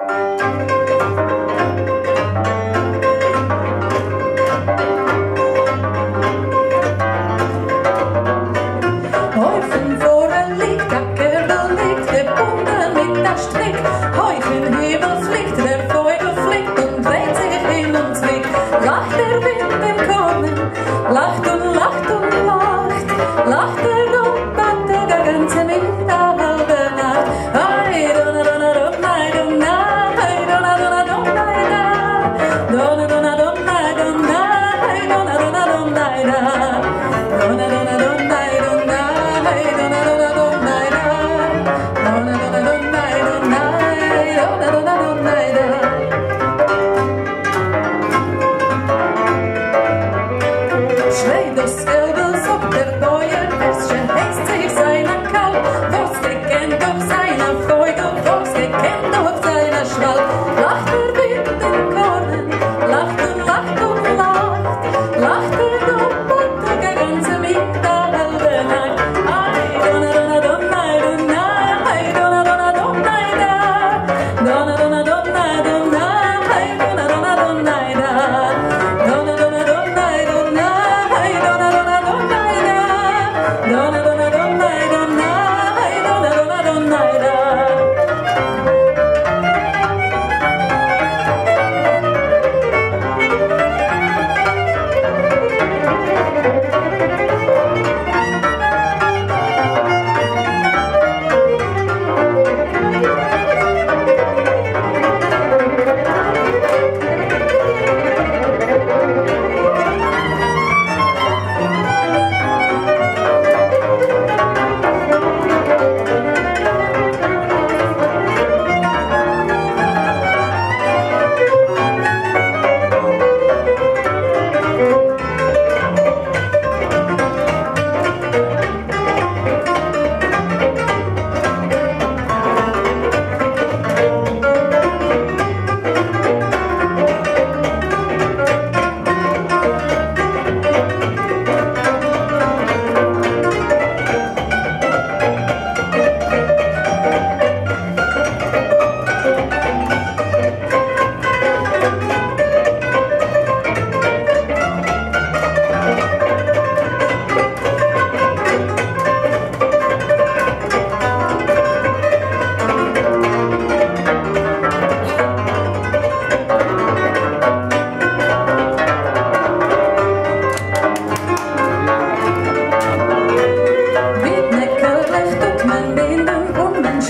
schlägt sich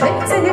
mein